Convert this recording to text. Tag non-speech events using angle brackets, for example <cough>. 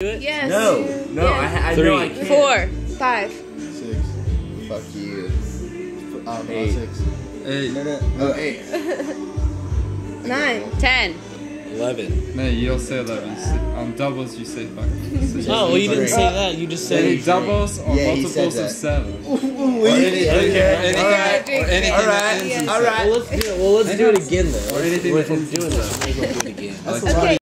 Yes. No, no, yes. I, I Three. know I can't. Four. Five. Six. Fuck you. Um, Eight. six. Eight. No, no. Oh, eight. <laughs> Nine. Ten. Eleven. No, you don't say 11. On um, doubles, you say fuck. <laughs> Oh, well, you didn't say that. You just said. Any doubles or Yeah, he said multiples of that. seven? <laughs> Or anything, Okay, All right. Anything all right. Yes. All right. Well, let's do it. Well, let's do it again though. Or anything We're doing that. Let's do it again. Okay.